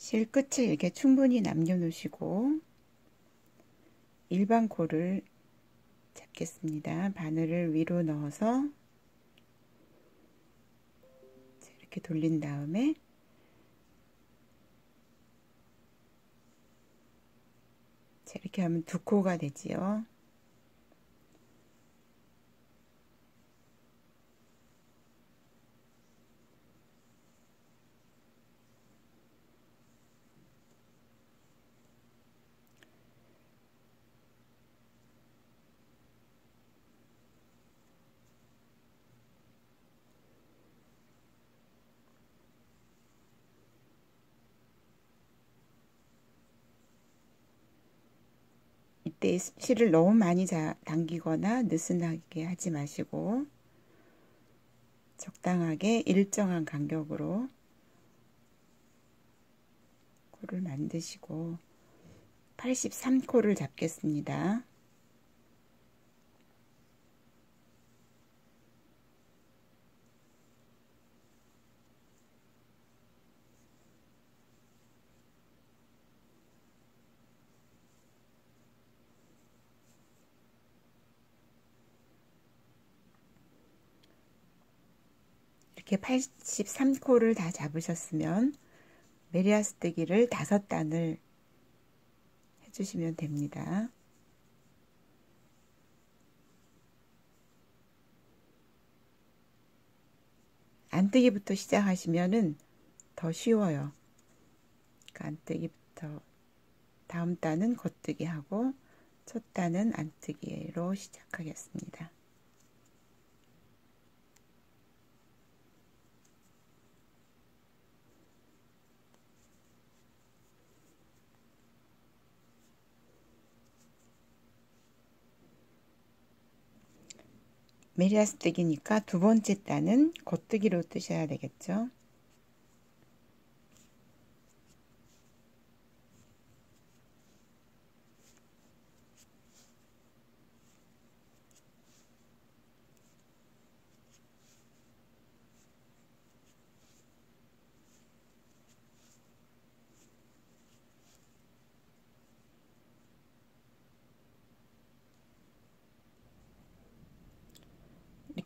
실 끝을 이렇게 충분히 남겨놓으시고 일반 코를 잡겠습니다. 바늘을 위로 넣어서 이렇게 돌린 다음에 이렇게 하면 두 코가 되지요. 실을 너무 많이 당기거나 느슨하게 하지 마시고 적당하게 일정한 간격으로 코를 만드시고 83코를 잡겠습니다. 이렇게 83코를 다 잡으셨으면 메리아스뜨기를 다섯 단을 해주시면 됩니다. 안뜨기부터 시작하시면은 더 쉬워요. 그러니까 안뜨기부터 다음 단은 겉뜨기 하고 첫 단은 안뜨기로 시작하겠습니다. 메리아스 뜨기니까 두 번째 단은 겉뜨기로 뜨셔야 되겠죠.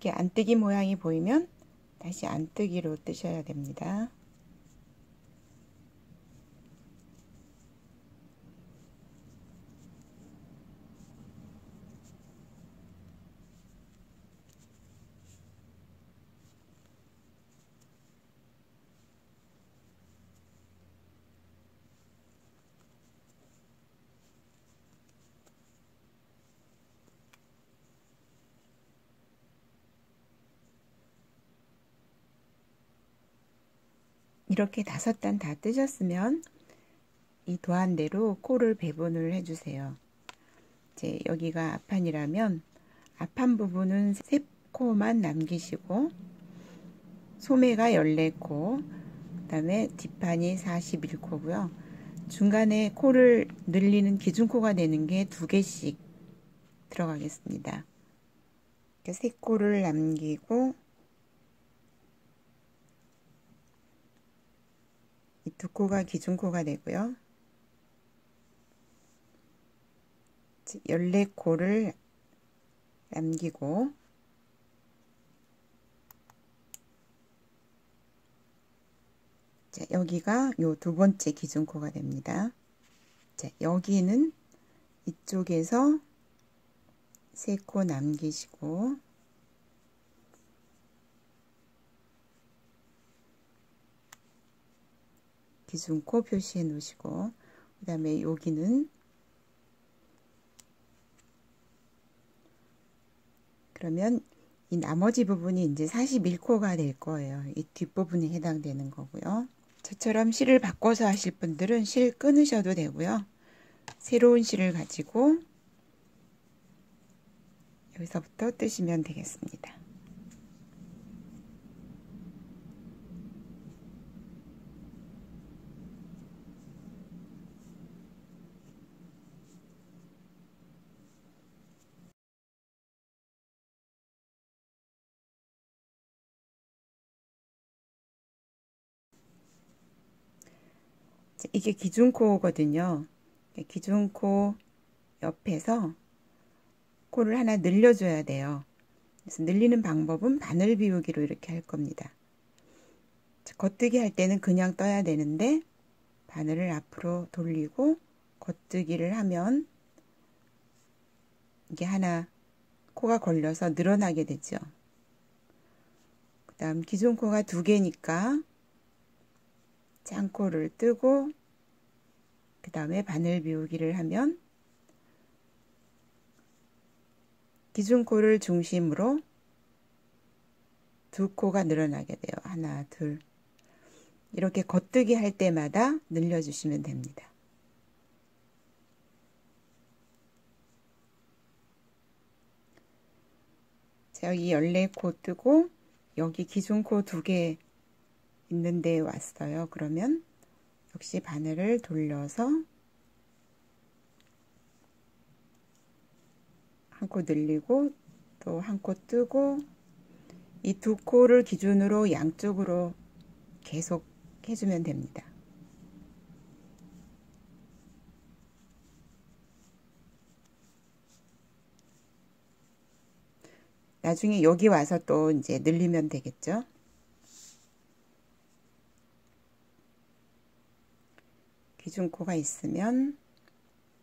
이렇게 안뜨기 모양이 보이면 다시 안뜨기로 뜨셔야 됩니다. 이렇게 다섯 단 다 뜨셨으면 이 도안대로 코를 배분을 해주세요. 이제 여기가 앞판이라면 앞판 부분은 세 코만 남기시고 소매가 14코 그 다음에 뒷판이 41코고요. 중간에 코를 늘리는 기준코가 되는 게 두 개씩 들어가겠습니다. 세 코를 남기고 이 두 코가 기준코가 되고요. 14코를 남기고 자, 여기가 요 두 번째 기준코가 됩니다. 자, 여기는 이쪽에서 세코 남기시고 기준코 표시해 놓으시고 그 다음에 여기는 그러면 이 나머지 부분이 이제 41코가 될 거예요. 이 뒷부분에 해당되는 거고요. 저처럼 실을 바꿔서 하실 분들은 실 끊으셔도 되고요. 새로운 실을 가지고 여기서부터 뜨시면 되겠습니다. 이게 기준코거든요. 기준코 옆에서 코를 하나 늘려줘야 돼요. 그래서 늘리는 방법은 바늘 비우기로 이렇게 할 겁니다. 겉뜨기 할 때는 그냥 떠야 되는데 바늘을 앞으로 돌리고 겉뜨기를 하면 이게 하나 코가 걸려서 늘어나게 되죠. 그 다음 기존 코가 두 개니까 짱코를 뜨고 그 다음에 바늘 비우기를 하면 기준코를 중심으로 두 코가 늘어나게 돼요. 하나, 둘. 이렇게 겉뜨기 할 때마다 늘려주시면 됩니다. 자, 여기 14코 뜨고 여기 기준코 두 개 있는데 왔어요. 그러면 역시 바늘을 돌려서 한 코 늘리고 또 한 코 뜨고 이 두 코를 기준으로 양쪽으로 계속 해주면 됩니다. 나중에 여기 와서 또 이제 늘리면 되겠죠. 기준코가 있으면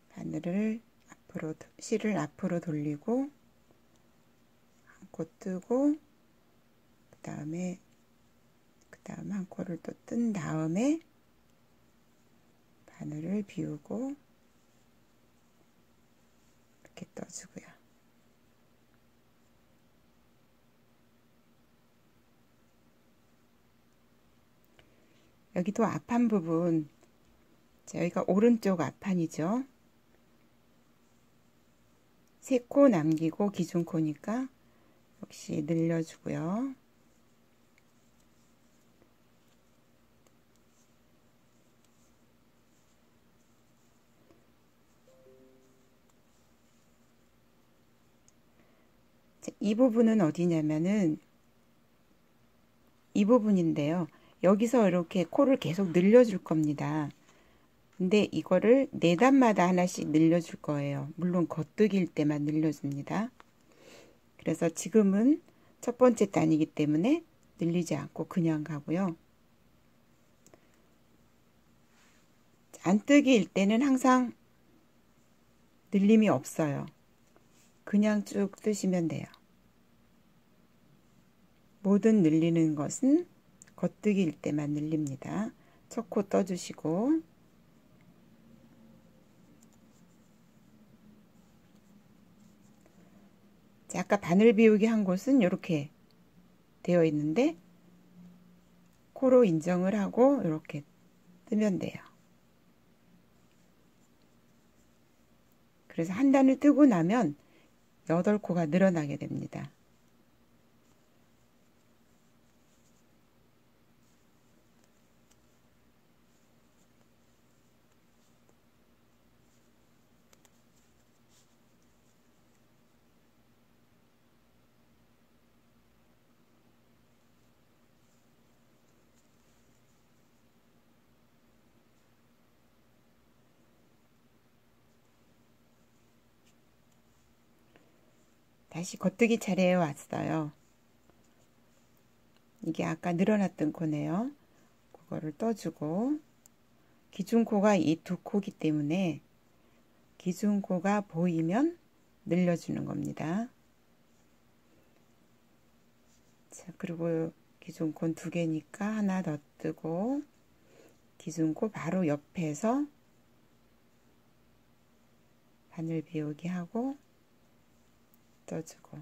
바늘을 앞으로 실을 앞으로 돌리고 한 코 뜨고 그 다음에 그 다음 한 코를 또 뜬 다음에 바늘을 비우고 이렇게 떠주고요. 여기도 앞판 부분 자, 여기가 오른쪽 앞판이죠. 세코 남기고 기준 코니까 역시 늘려주고요. 자, 이 부분은 어디냐면은 이 부분인데요. 여기서 이렇게 코를 계속 늘려줄 겁니다. 근데 이거를 네 단마다 하나씩 늘려줄 거예요. 물론 겉뜨기일 때만 늘려줍니다. 그래서 지금은 첫 번째 단이기 때문에 늘리지 않고 그냥 가고요. 안뜨기일 때는 항상 늘림이 없어요. 그냥 쭉 뜨시면 돼요. 모든 늘리는 것은 겉뜨기일 때만 늘립니다. 첫 코 떠주시고 아까 바늘 비우기 한 곳은 이렇게 되어 있는데 코로 인정을 하고 이렇게 뜨면 돼요. 그래서 한 단을 뜨고 나면 8코가 늘어나게 됩니다. 다시 겉뜨기 차례에 왔어요. 이게 아까 늘어났던 코네요. 그거를 떠주고 기준코가 이 두 코기 때문에 기준코가 보이면 늘려주는 겁니다. 자, 그리고 기준코 두 개니까 하나 더 뜨고 기준코 바로 옆에서 바늘 비우기 하고 떠주고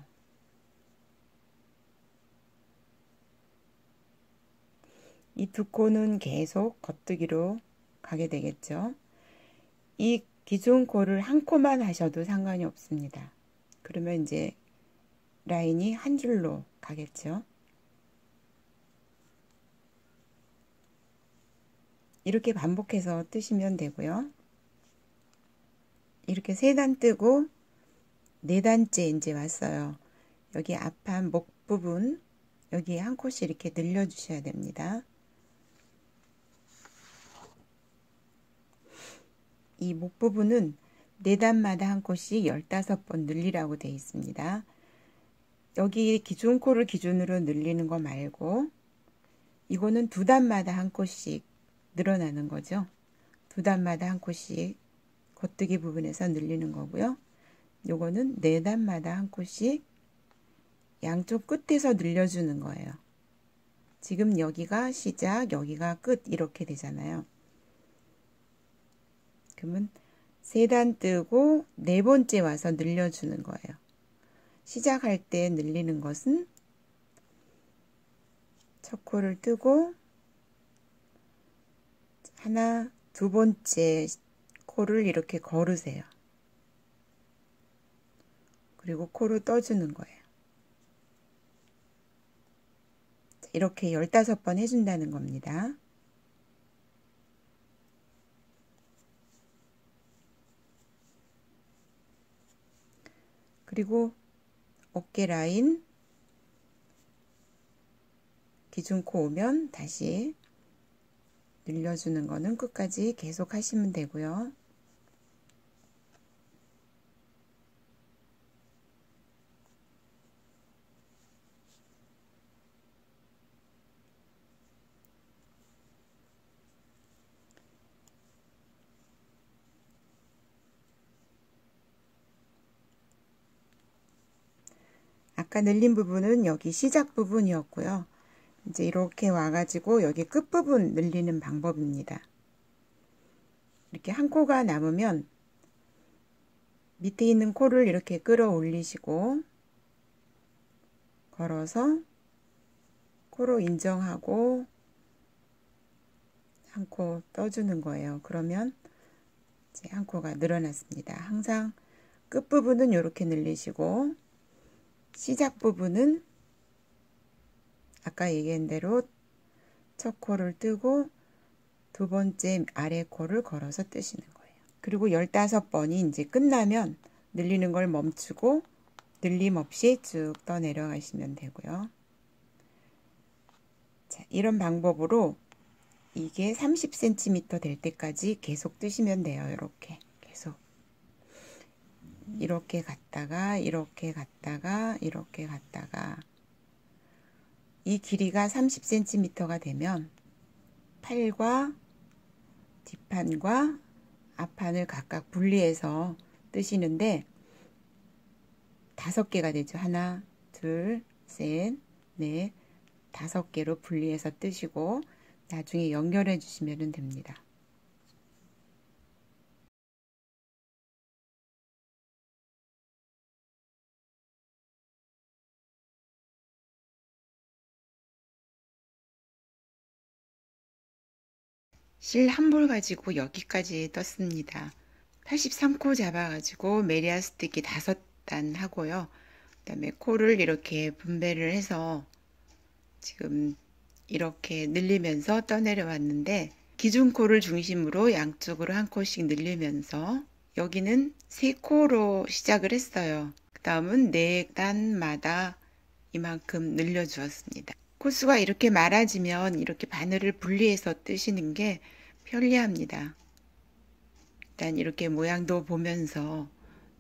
이 두 코는 계속 겉뜨기로 가게 되겠죠. 이 기존 코를 한 코만 하셔도 상관이 없습니다. 그러면 이제 라인이 한 줄로 가겠죠. 이렇게 반복해서 뜨시면 되고요. 이렇게 세 단 뜨고 네 단째 이제 왔어요. 여기 앞판 목 부분 여기 한 콧이 이렇게 늘려 주셔야 됩니다. 이 목 부분은 네 단마다 한 콧씩 15번 늘리라고 되어 있습니다. 여기 기준 코를 기준으로 늘리는 거 말고 이거는 두 단마다 한 콧씩 늘어나는 거죠. 두 단마다 한 콧씩 겉뜨기 부분에서 늘리는 거고요. 요거는 네 단마다 한 콧씩 양쪽 끝에서 늘려주는 거예요. 지금 여기가 시작, 여기가 끝 이렇게 되잖아요. 그러면 세 단 뜨고 네 번째 와서 늘려주는 거예요. 시작할 때 늘리는 것은 첫 코를 뜨고 하나, 두 번째 코를 이렇게 걸으세요. 그리고 코를 떠주는 거예요. 이렇게 15번 해준다는 겁니다. 그리고 어깨 라인 기준 코 오면 다시 늘려주는 거는 끝까지 계속 하시면 되고요. 아까 늘린 부분은 여기 시작 부분이었고요. 이제 이렇게 와가지고 여기 끝부분 늘리는 방법입니다. 이렇게 한 코가 남으면 밑에 있는 코를 이렇게 끌어올리시고 걸어서 코로 인정하고 한 코 떠주는 거예요. 그러면 이제 한 코가 늘어났습니다. 항상 끝부분은 이렇게 늘리시고 시작 부분은 아까 얘기한 대로 첫 코를 뜨고 두 번째 아래 코를 걸어서 뜨시는 거예요. 그리고 15번이 이제 끝나면 늘리는 걸 멈추고 늘림 없이 쭉 떠 내려가시면 되고요. 자, 이런 방법으로 이게 30cm 될 때까지 계속 뜨시면 돼요. 이렇게. 이렇게 갔다가 이렇게 갔다가 이렇게 갔다가 이 길이가 30cm가 되면 팔과 뒷판과 앞판을 각각 분리해서 뜨시는데 다섯 개가 되죠. 하나, 둘, 셋, 넷, 다섯 개로 분리해서 뜨시고 나중에 연결해 주시면 됩니다. 실 한 볼 가지고 여기까지 떴습니다. 83코 잡아가지고 메리아 스틱이 다섯 단 하고요. 그 다음에 코를 이렇게 분배를 해서 지금 이렇게 늘리면서 떠내려왔는데 기준 코를 중심으로 양쪽으로 한 코씩 늘리면서 여기는 세 코로 시작을 했어요. 그 다음은 네 단마다 이만큼 늘려주었습니다. 코수가 이렇게 많아지면 이렇게 바늘을 분리해서 뜨시는 게 편리합니다. 일단 이렇게 모양도 보면서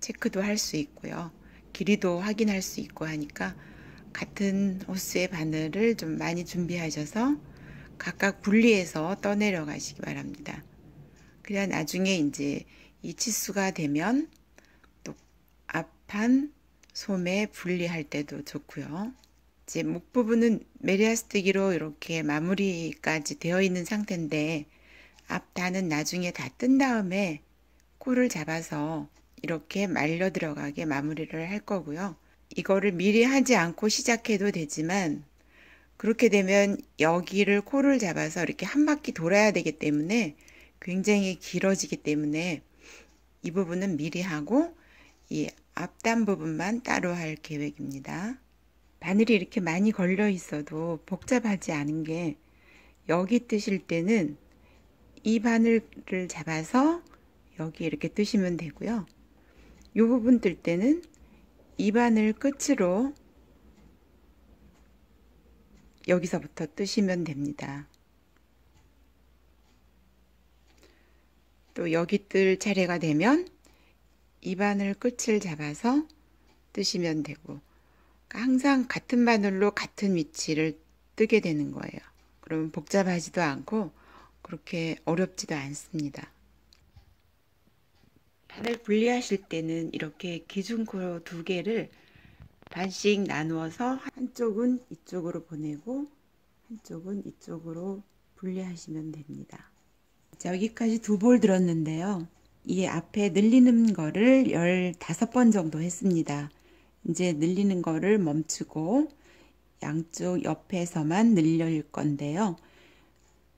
체크도 할 수 있고요. 길이도 확인할 수 있고 하니까 같은 호스의 바늘을 좀 많이 준비하셔서 각각 분리해서 떠내려 가시기 바랍니다. 그래야 나중에 이제 이 치수가 되면 또 앞판 소매 분리할 때도 좋고요. 이제 목 부분은 메리아스티기로 이렇게 마무리까지 되어 있는 상태인데 앞단은 나중에 다 뜬 다음에 코를 잡아서 이렇게 말려 들어가게 마무리를 할 거고요. 이거를 미리 하지 않고 시작해도 되지만 그렇게 되면 여기를 코를 잡아서 이렇게 한 바퀴 돌아야 되기 때문에 굉장히 길어지기 때문에 이 부분은 미리 하고 이 앞단 부분만 따로 할 계획입니다. 바늘이 이렇게 많이 걸려 있어도 복잡하지 않은 게 여기 뜨실 때는 이 바늘을 잡아서 여기 이렇게 뜨시면 되고요. 이 부분 뜰 때는 이 바늘 끝으로 여기서부터 뜨시면 됩니다. 또 여기 뜰 차례가 되면 입안을 끝을 잡아서 뜨시면 되고 항상 같은 바늘로 같은 위치를 뜨게 되는 거예요. 그러면 복잡하지도 않고 그렇게 어렵지도 않습니다. 바늘 분리하실 때는 이렇게 기준코 두 개를 반씩 나누어서 한쪽은 이쪽으로 보내고 한쪽은 이쪽으로 분리하시면 됩니다. 자, 여기까지 두 볼 들었는데요. 이 앞에 늘리는 거를 15번 정도 했습니다. 이제 늘리는 거를 멈추고 양쪽 옆에서만 늘릴 건데요.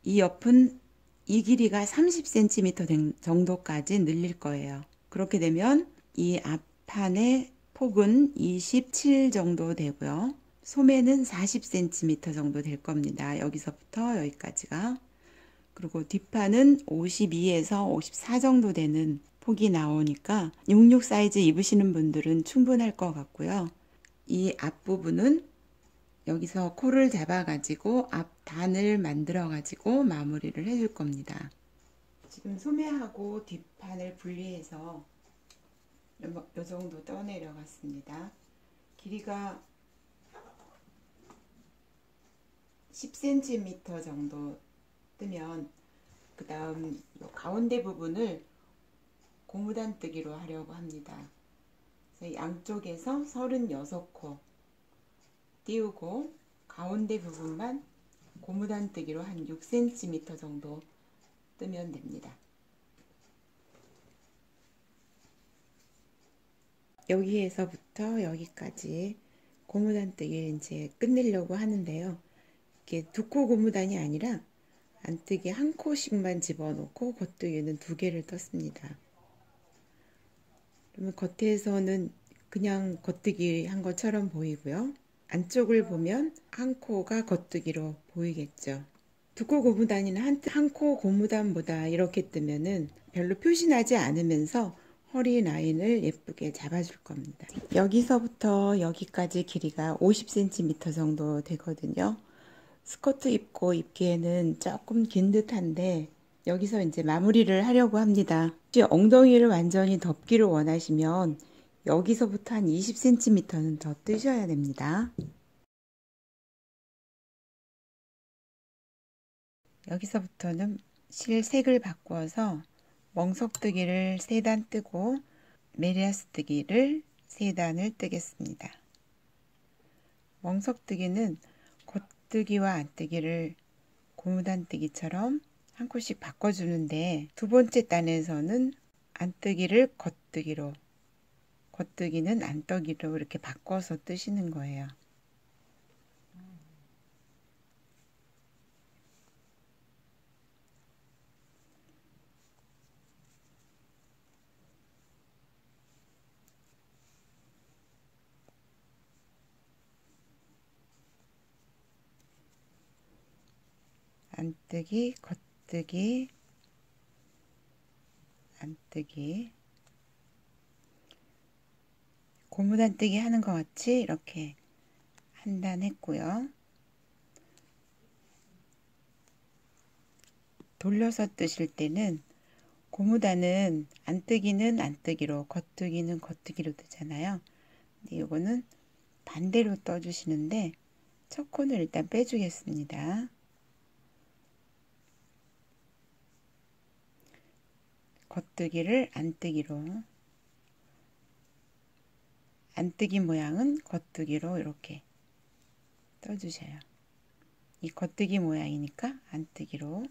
이 옆은 이 길이가 30cm 정도까지 늘릴 거예요. 그렇게 되면 이 앞판의 폭은 27 정도 되고요. 소매는 40cm 정도 될 겁니다. 여기서부터 여기까지가. 그리고 뒷판은 52에서 54 정도 되는 폭이 나오니까 66 사이즈 입으시는 분들은 충분할 것 같고요. 이 앞부분은 여기서 코를 잡아 가지고 앞단을 만들어 가지고 마무리를 해줄 겁니다. 지금 소매하고 뒷판을 분리해서 요 정도 떠내려 갔습니다. 길이가 10cm 정도 뜨면 그 다음 가운데 부분을 고무단뜨기로 하려고 합니다. 양쪽에서 36코 띄우고 가운데 부분만 고무단뜨기로 한 6cm 정도 뜨면 됩니다. 여기에서부터 여기까지 고무단뜨기 이제 끝내려고 하는데요. 이게 두 코 고무단이 아니라 안뜨기 한 코씩만 집어넣고 겉뜨기는 두 개를 떴습니다. 그러면 겉에서는 그냥 겉뜨기 한 것처럼 보이고요. 안쪽을 보면 한 코가 겉뜨기로 보이겠죠. 두 코 고무단이나 한코 고무단보다 이렇게 뜨면은 별로 표시나지 않으면서 허리 라인을 예쁘게 잡아줄 겁니다. 여기서부터 여기까지 길이가 50cm 정도 되거든요. 스커트 입고 입기에는 조금 긴 듯한데 여기서 이제 마무리를 하려고 합니다. 엉덩이를 완전히 덮기를 원하시면 여기서부터 한 20cm는 더 뜨셔야 됩니다. 여기서부터는 실색을 바꾸어서 멍석뜨기를 3단 뜨고 메리아스 뜨기를 3단을 뜨겠습니다. 멍석뜨기는 겉뜨기와 안뜨기를 고무단뜨기처럼 한 코씩 바꿔주는데 두 번째 단에서는 안뜨기를 겉뜨기로 겉뜨기는 안뜨기로 이렇게 바꿔서 뜨시는 거예요. 안뜨기, 겉 뜨기, 안뜨기 고무단뜨기 하는 것 같이 이렇게 한 단 했고요. 돌려서 뜨실 때는 고무단은 안뜨기는 안뜨기로 겉뜨기는 겉뜨기로 뜨잖아요. 근데 이거는 반대로 떠주시는데 첫 코는 일단 빼주겠습니다. 겉뜨기를 안뜨기로 안뜨기 모양은 겉뜨기로 이렇게 떠주셔요. 이 겉뜨기 모양이니까 안뜨기로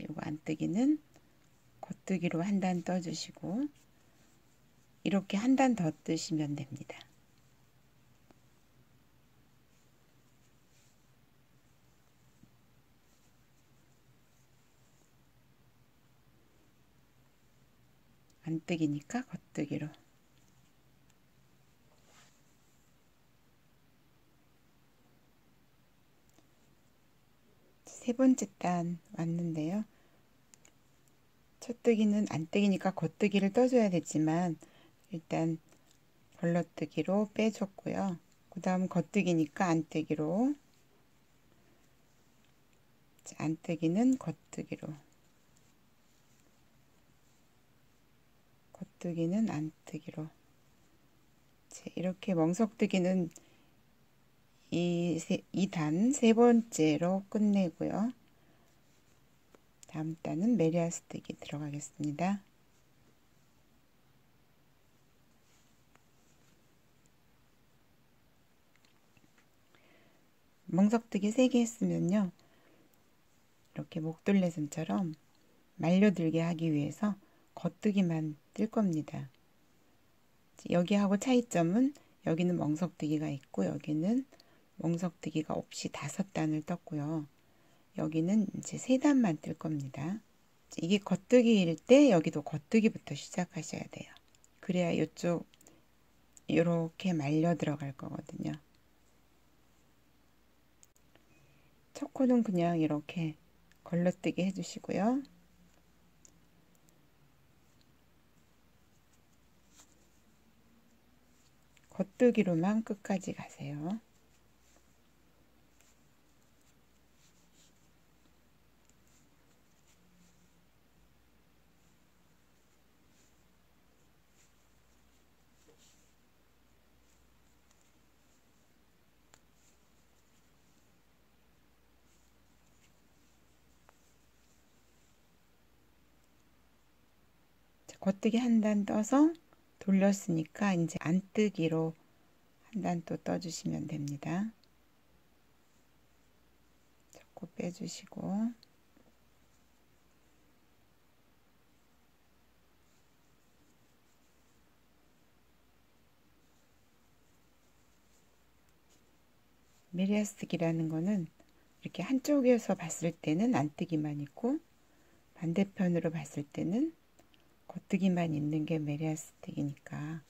이거 안뜨기는 겉뜨기로 한 단 떠주시고 이렇게 한 단 더 뜨시면 됩니다. 안뜨기니까 겉뜨기로 세 번째 단 왔는데요. 첫뜨기는 안뜨기니까 겉뜨기를 떠줘야 되지만 일단 벌러뜨기로 빼줬고요. 그 다음 겉뜨기니까 안뜨기로 안뜨기는 겉뜨기로 멍석뜨기는 안뜨기로 이렇게 멍석뜨기는 이, 이단세 번째로 끝내고요. 다음 단은 메리아스뜨기 들어가겠습니다. 멍석뜨기 3개 했으면요. 이렇게 목돌레선처럼 말려들게 하기 위해서 겉뜨기만 뜰 겁니다. 여기하고 차이점은 여기는 멍석뜨기가 있고 여기는 멍석뜨기가 없이 다섯 단을 떴고요. 여기는 이제 세 단만 뜰 겁니다. 이게 겉뜨기일 때 여기도 겉뜨기부터 시작하셔야 돼요. 그래야 이쪽 이렇게 말려 들어갈 거거든요. 첫 코는 그냥 이렇게 걸러뜨기 해주시고요. 겉뜨기로만 끝까지 가세요. 겉뜨기 한 단 떠서 돌렸으니까 이제 안 뜨기로 한 단 또 떠주시면 됩니다. 자꾸 빼주시고 메리아스틱이라는 거는 이렇게 한쪽에서 봤을 때는 안 뜨기만 있고 반대편으로 봤을 때는 겉뜨기만 있는 게 메리아스틱이니까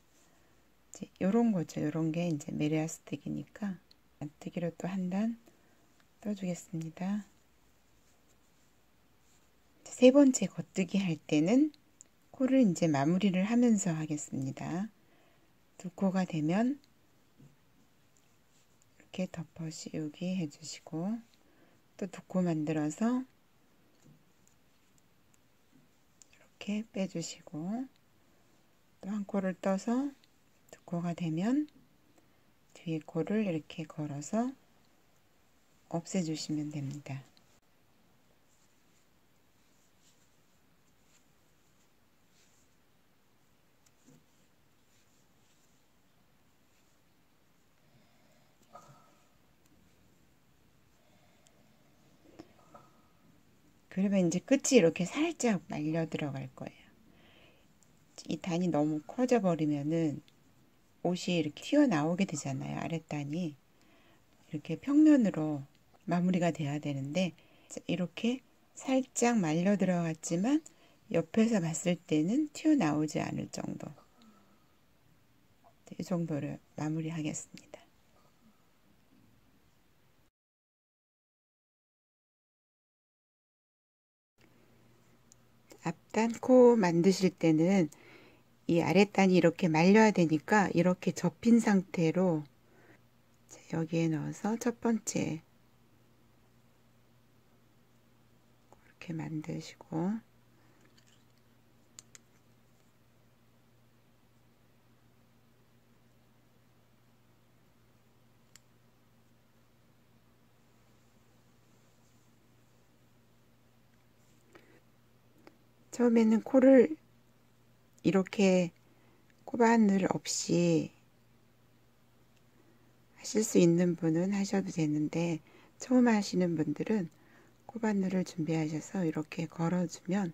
이제 요런 거죠. 요런 게 이제 메리아스틱이니까 안뜨기로 또 한 단 떠주겠습니다. 세 번째 겉뜨기 할 때는 코를 이제 마무리를 하면서 하겠습니다. 두 코가 되면 이렇게 덮어 씌우기 해주시고 또 두 코 만들어서 이렇게 빼주시고 또 한 코를 떠서 두 코가 되면 뒤에 코를 이렇게 걸어서 없애주시면 됩니다. 그러면 이제 끝이 이렇게 살짝 말려 들어갈 거예요. 이 단이 너무 커져 버리면은 옷이 이렇게 튀어나오게 되잖아요. 아랫단이. 이렇게 평면으로 마무리가 돼야 되는데 이렇게 살짝 말려 들어갔지만 옆에서 봤을 때는 튀어나오지 않을 정도. 이 정도를 마무리하겠습니다. 앞단 코 만드실 때는 이 아랫단이 이렇게 말려야 되니까 이렇게 접힌 상태로 여기에 넣어서 첫 번째 이렇게 만드시고 처음에는 코를 이렇게 코바늘 없이 하실 수 있는 분은 하셔도 되는데 처음 하시는 분들은 코바늘을 준비하셔서 이렇게 걸어주면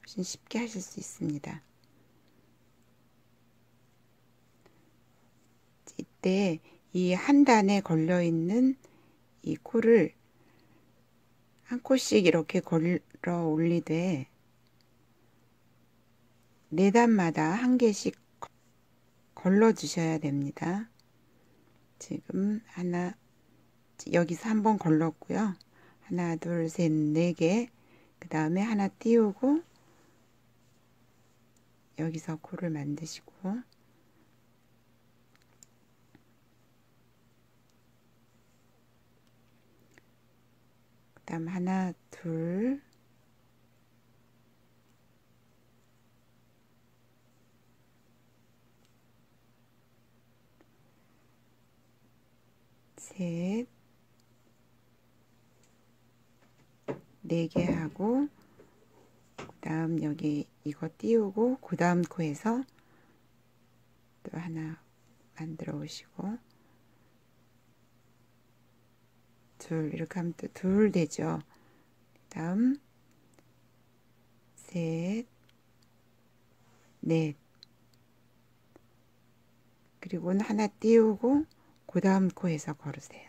훨씬 쉽게 하실 수 있습니다. 이때 이 한 단에 걸려 있는 이 코를 한 코씩 이렇게 걸어 올리되 네 단마다 한 개씩 걸러 주셔야 됩니다. 지금 하나 여기서 한 번 걸렀고요. 하나 둘 셋 네 개. 그 다음에 하나 띄우고 여기서 코를 만드시고 그 다음 하나 둘 셋, 네 개 하고 그 다음 여기 이거 띄우고 그 다음 코에서 또 하나 만들어 오시고. 둘 이렇게 하면 또 둘 되죠. 다음 셋, 넷. 그리고는 하나 띄우고 그 다음 코에서 걸으세요.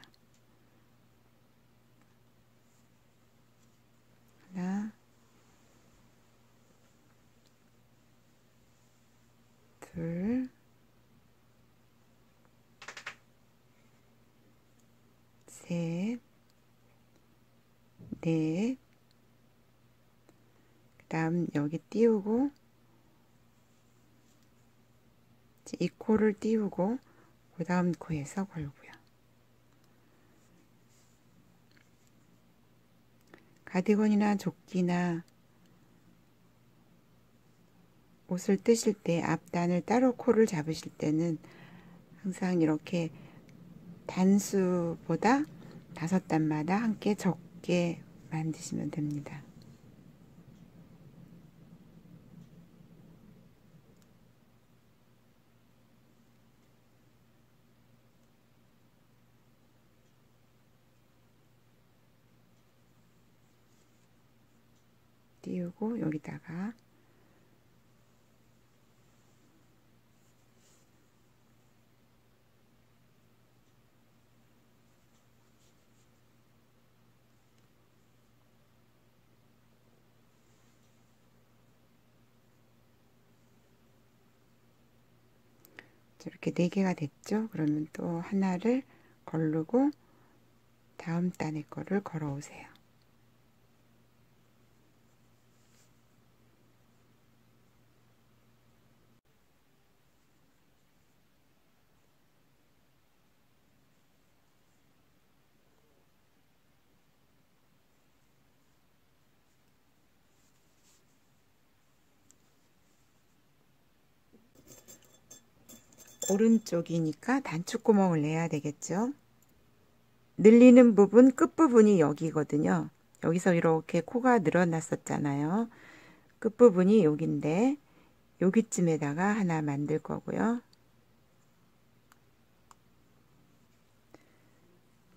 하나. 둘. 셋, 넷, 그 다음 여기 띄우고, 이 코를 띄우고, 그 다음 코에서 걸고요. 가디건이나 조끼나 옷을 뜨실 때 앞단을 따로 코를 잡으실 때는 항상 이렇게 단수보다 다섯 단마다 함께 적게 만드시면 됩니다. 띄우고 여기다가 이렇게 네 개가 됐죠? 그러면 또 하나를 걸르고 다음 단의 거를 걸어 오세요. 오른쪽이니까 단축구멍을 내야 되겠죠. 늘리는 부분 끝부분이 여기거든요. 여기서 이렇게 코가 늘어났었잖아요. 끝부분이 여긴데 여기쯤에다가 하나 만들 거고요.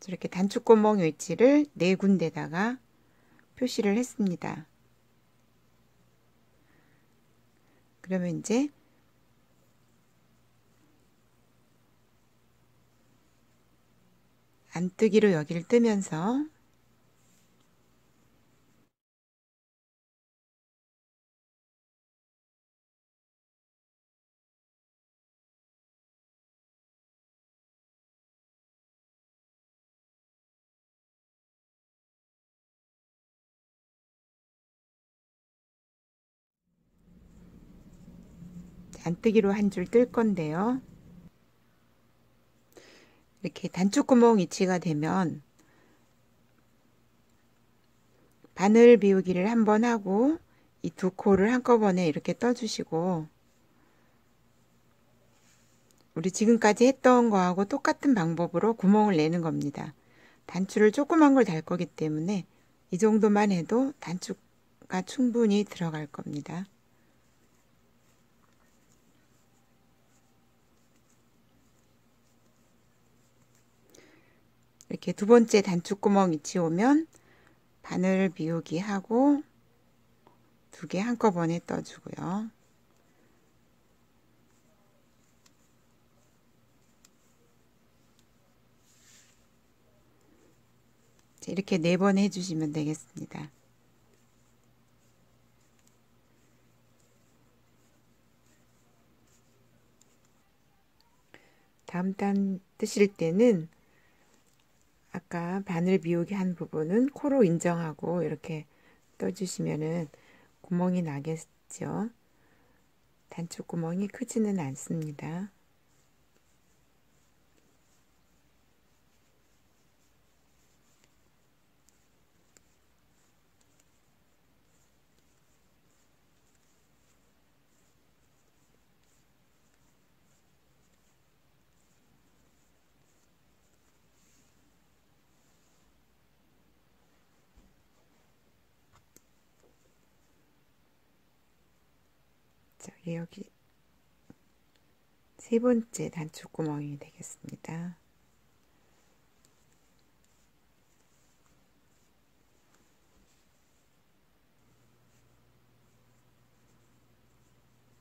이렇게 단축구멍 위치를 네 군데다가 표시를 했습니다. 그러면 이제 안뜨기로 여기를 뜨면서 안뜨기로 한 줄 뜰 건데요. 이렇게 단축구멍 위치가 되면 바늘 비우기를 한번 하고 이 두 코를 한꺼번에 이렇게 떠주시고 우리 지금까지 했던 거하고 똑같은 방법으로 구멍을 내는 겁니다. 단추를 조그만 걸 달 거기 때문에 이 정도만 해도 단추가 충분히 들어갈 겁니다. 이렇게 두 번째 단축구멍 위치 오면 바늘 비우기 하고 두 개 한꺼번에 떠주고요. 이렇게 네 번 해주시면 되겠습니다. 다음 단 뜨실 때는 아까 바늘 비우기 한 부분은 코로 인정하고 이렇게 떠주시면은 구멍이 나겠죠. 단축 구멍이 크지는 않습니다. 저기 여기 세 번째 단추구멍이 되겠습니다.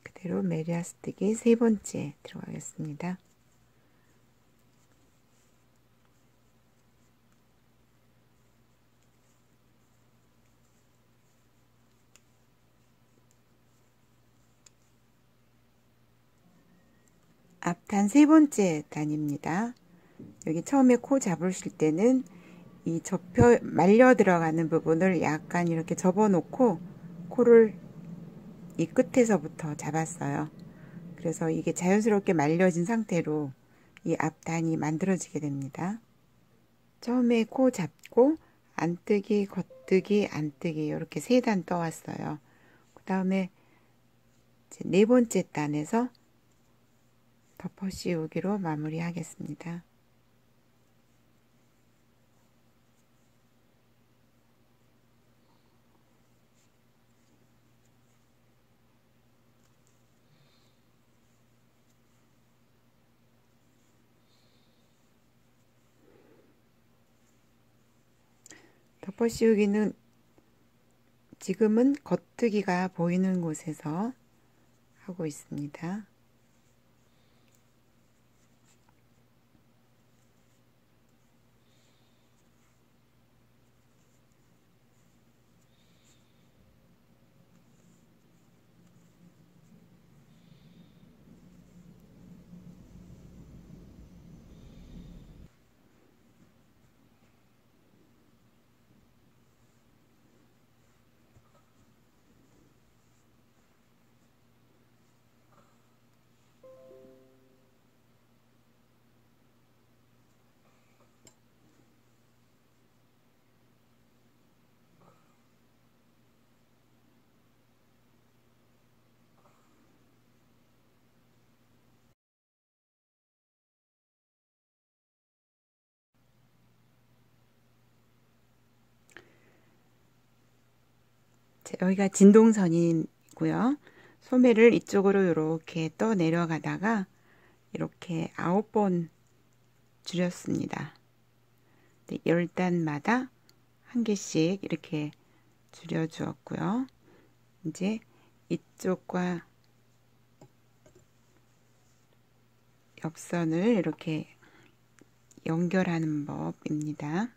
그대로 메리아스틱이 세 번째 들어가겠습니다. 앞 단 세 번째 단입니다. 여기 처음에 코 잡으실 때는 이 접혀 말려 들어가는 부분을 약간 이렇게 접어 놓고 코를 이 끝에서부터 잡았어요. 그래서 이게 자연스럽게 말려진 상태로 이 앞단이 만들어지게 됩니다. 처음에 코 잡고 안뜨기, 겉뜨기, 안뜨기 이렇게 세 단 떠왔어요. 그 다음에 네 번째 단에서 덮어 씌우기로 마무리하겠습니다. 덮어 씌우기는 지금은 겉뜨기가 보이는 곳에서 하고 있습니다. 여기가 진동선이고요. 소매를 이쪽으로 이렇게 떠 내려가다가 이렇게 아홉 번 줄였습니다. 열 단마다 한 개씩 이렇게 줄여 주었고요. 이제 이쪽과 옆선을 이렇게 연결하는 법입니다.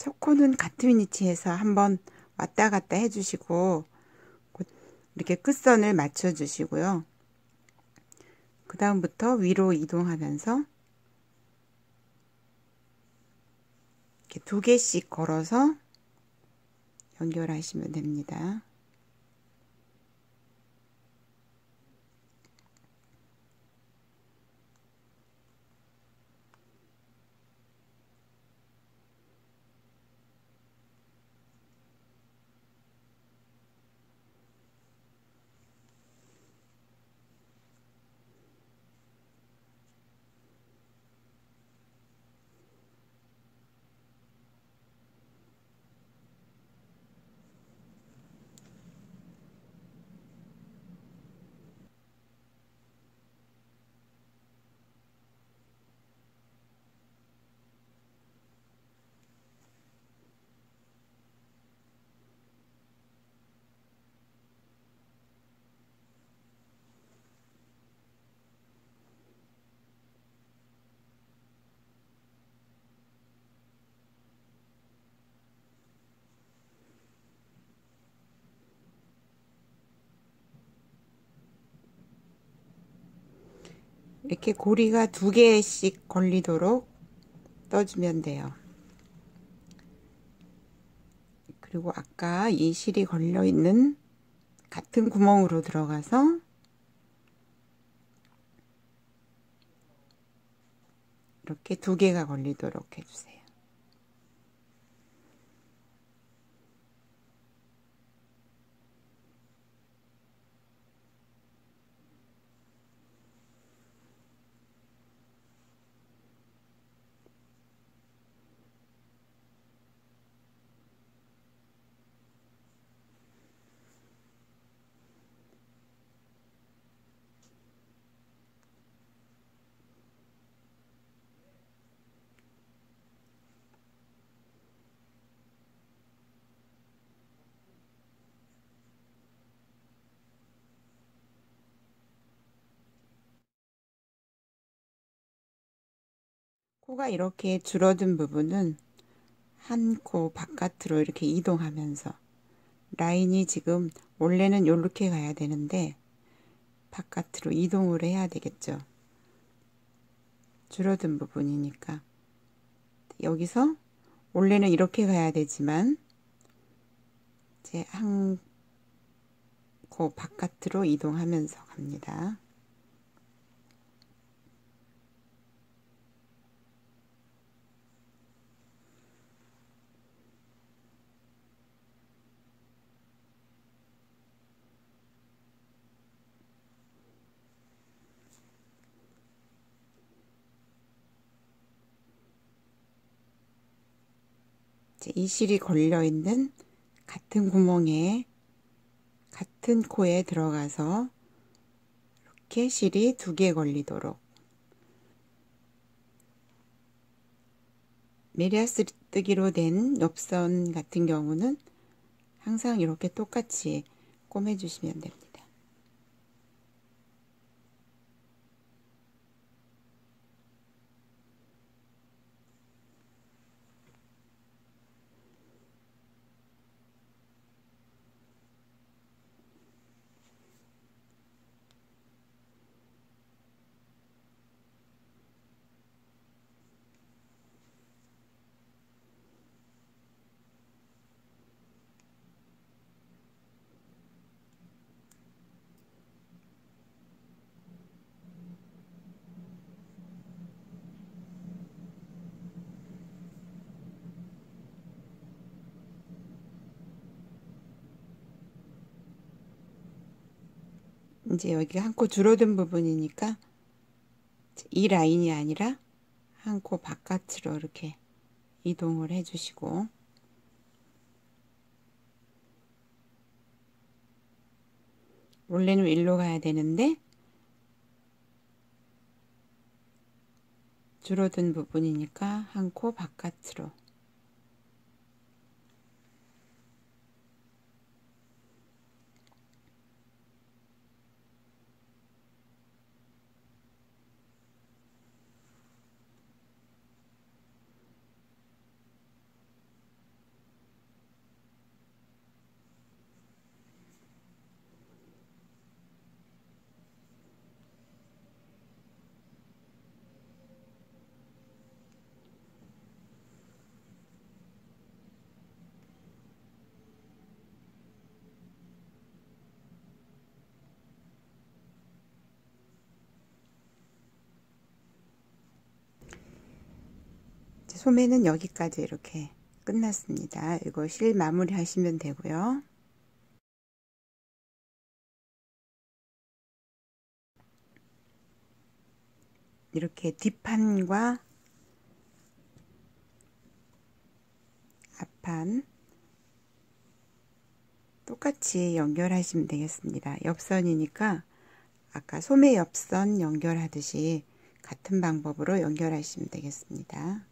첫 코는 같은 위치에서 한번 왔다 갔다 해주시고 이렇게 끝선을 맞춰 주시고요. 그 다음부터 위로 이동하면서 이렇게 두 개씩 걸어서 연결하시면 됩니다. 이렇게 고리가 두 개씩 걸리도록 떠주면 돼요. 그리고 아까 이 실이 걸려 있는 같은 구멍으로 들어가서 이렇게 두 개가 걸리도록 해주세요. 코가 이렇게 줄어든 부분은 한 코 바깥으로 이렇게 이동하면서 라인이 지금 원래는 이렇게 가야 되는데 바깥으로 이동을 해야 되겠죠. 줄어든 부분이니까 여기서 원래는 이렇게 가야 되지만 이제 한 코 바깥으로 이동하면서 갑니다. 이 실이 걸려 있는 같은 구멍에 같은 코에 들어가서 이렇게 실이 두 개 걸리도록 메리아스 뜨기로 된 엽선 같은 경우는 항상 이렇게 똑같이 꿰매주시면 됩니다. 이제 여기가 한 코 줄어든 부분이니까 이 라인이 아니라 한 코 바깥으로 이렇게 이동을 해주시고. 원래는 일로 가야 되는데 줄어든 부분이니까 한 코 바깥으로 소매는 여기까지 이렇게 끝났습니다. 이거 실 마무리 하시면 되고요. 이렇게 뒷판과 앞판 똑같이 연결하시면 되겠습니다. 옆선이니까 아까 소매 옆선 연결하듯이 같은 방법으로 연결하시면 되겠습니다.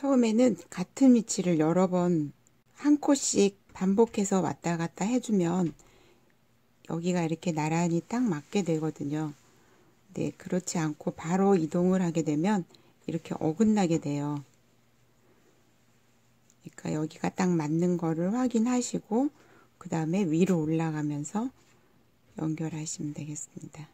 처음에는 같은 위치를 여러 번 한 코씩 반복해서 왔다 갔다 해주면 여기가 이렇게 나란히 딱 맞게 되거든요. 네, 그렇지 않고 바로 이동을 하게 되면 이렇게 어긋나게 돼요. 그러니까 여기가 딱 맞는 거를 확인하시고 그 다음에 위로 올라가면서 연결하시면 되겠습니다.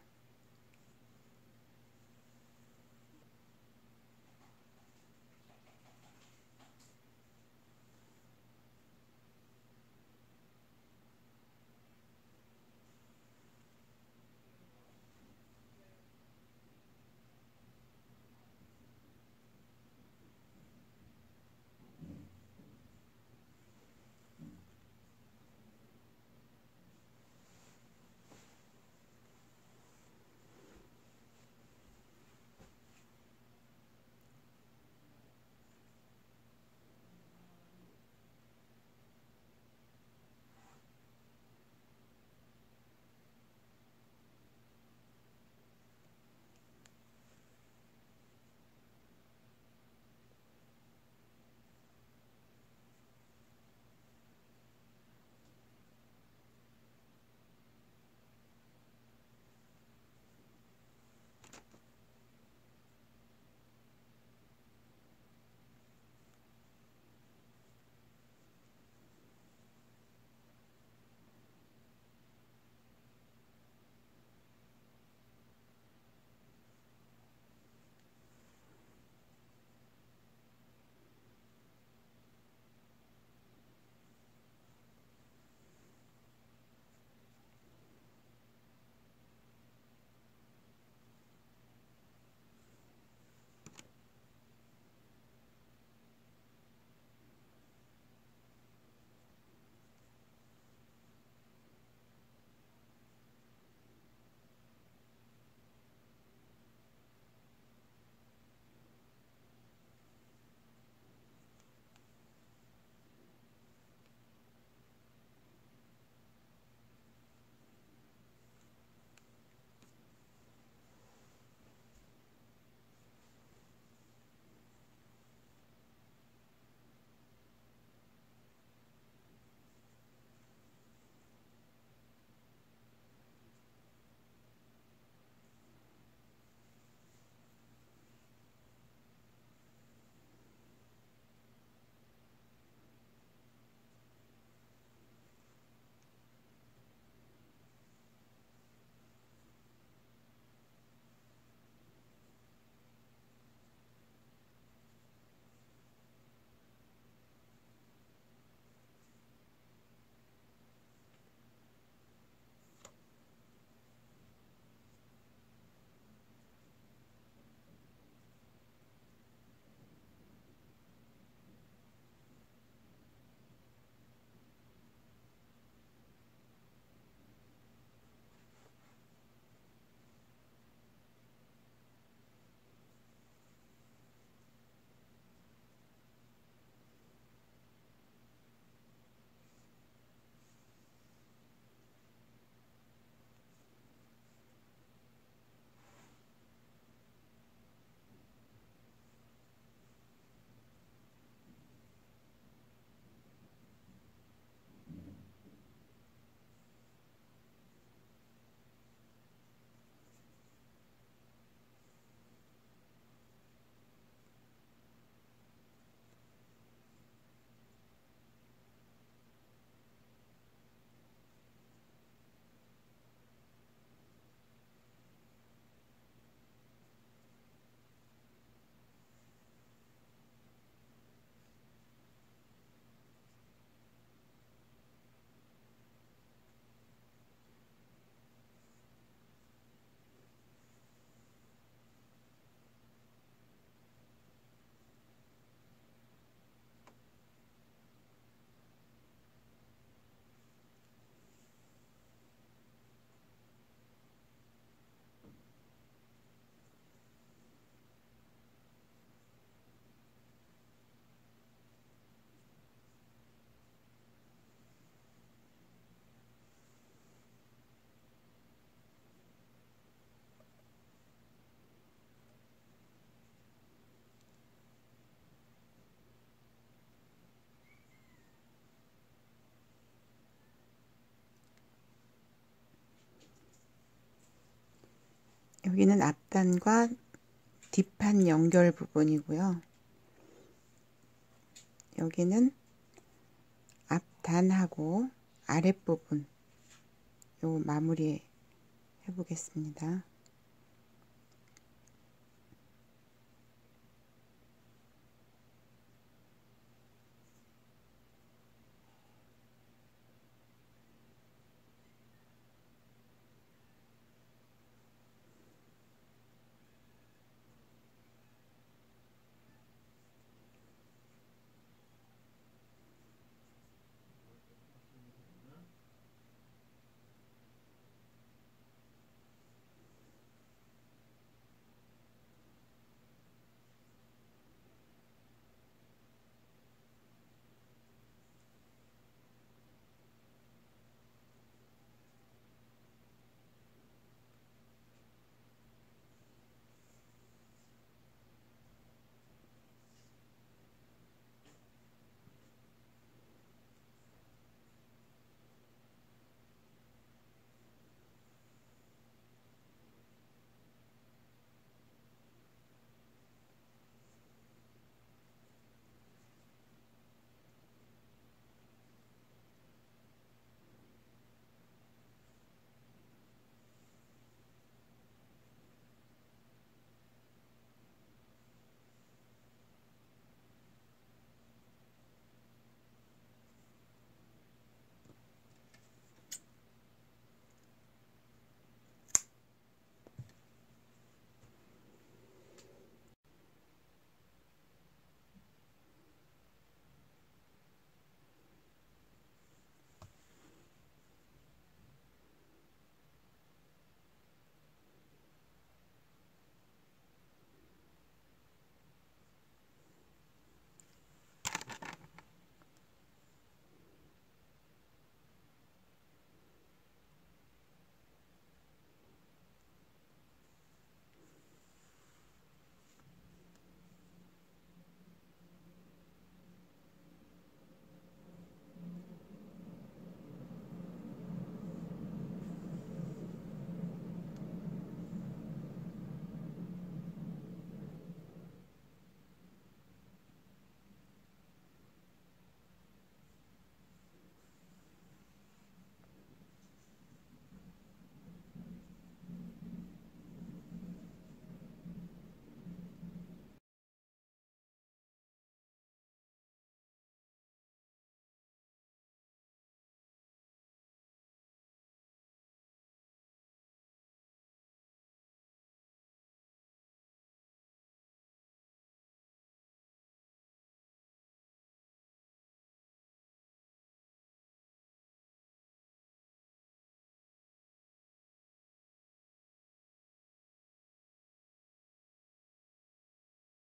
여기는 앞단과 뒷판 연결 부분이고요. 여기는 앞단하고 아랫부분 요 마무리 해보겠습니다.